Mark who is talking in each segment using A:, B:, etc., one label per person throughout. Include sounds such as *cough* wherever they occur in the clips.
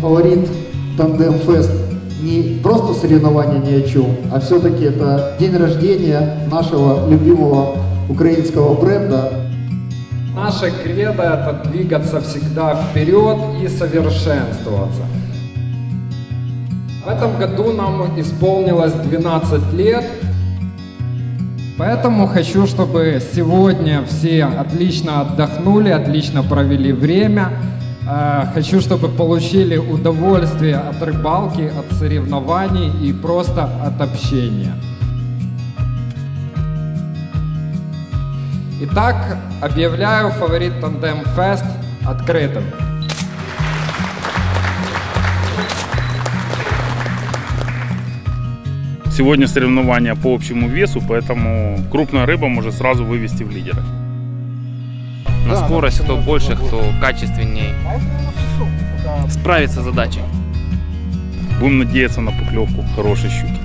A: фаворит Тандем Фест не просто соревнование ни о чем, а все-таки это день рождения нашего любимого украинского бренда.
B: Наше кредо – это двигаться всегда вперед и совершенствоваться. В этом году нам исполнилось 12 лет, поэтому хочу, чтобы сегодня все отлично отдохнули, отлично провели время. Э, Хочу, чтобы получили удовольствие от рыбалки, от соревнований и просто от общения. Итак, объявляю фаворит Тандем Фест открытым.
C: Сегодня соревнования по общему весу, поэтому крупная рыба может сразу вывести в лидера.
D: На скорость, кто больше, кто качественней. Справится с задачей.
C: Будем надеяться на поклевку хорошей щуки.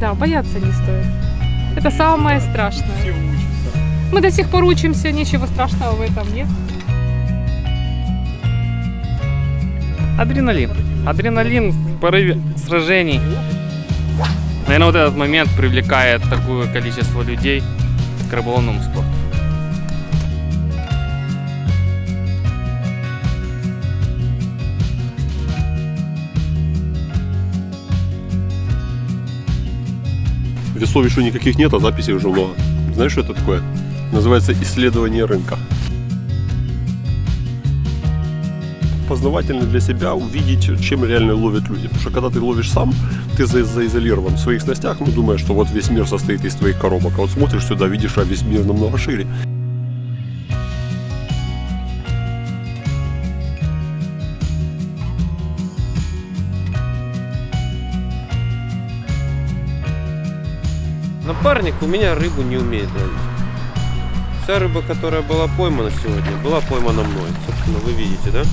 E: Да, бояться не стоит. Это самое страшное. Мы до сих пор учимся, ничего страшного в этом нет.
D: Адреналин. Адреналин в порыве сражений. Наверное, вот этот момент привлекает такое количество людей к рыболовному спорту.
F: Весов еще никаких нет, а записей уже много. Знаешь, что это такое? Называется исследование рынка. Познавательно для себя увидеть, чем реально ловят люди. Потому что когда ты ловишь сам, ты за- заизолирован в своих снастях, ну, думаешь, что вот весь мир состоит из твоих коробок. А вот смотришь сюда, видишь, а весь мир намного шире.
G: Напарник у меня рыбу не умеет ловить. Вся рыба, которая была поймана сегодня, была поймана мной. Собственно, вы видите, да?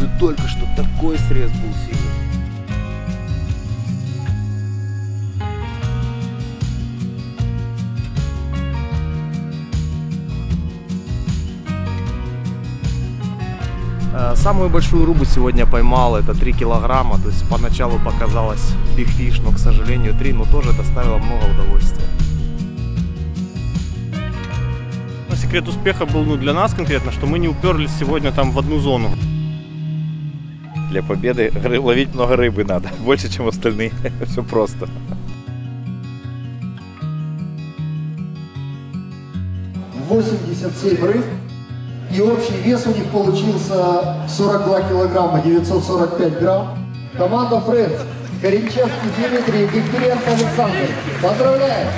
G: Ну только что такой срез был сильный.
H: Э, Самую большую рыбу сегодня поймал, это 3 килограмма. То есть поначалу показалось big fish, но, к сожалению, 3, но тоже доставило много удовольствия.
I: Ну, Секрет успеха был ну, для нас конкретно, что мы не уперлись сегодня там в одну зону.
J: Для победы ловить много рыбы надо, *laughs* больше, чем остальные. *laughs* Все просто.
A: В 87 рыб. И общий вес у них получился 42 килограмма 945 грамм. Команда Френдс. Коренчевский Дмитрий, Дегтяренко Александр. Поздравляем!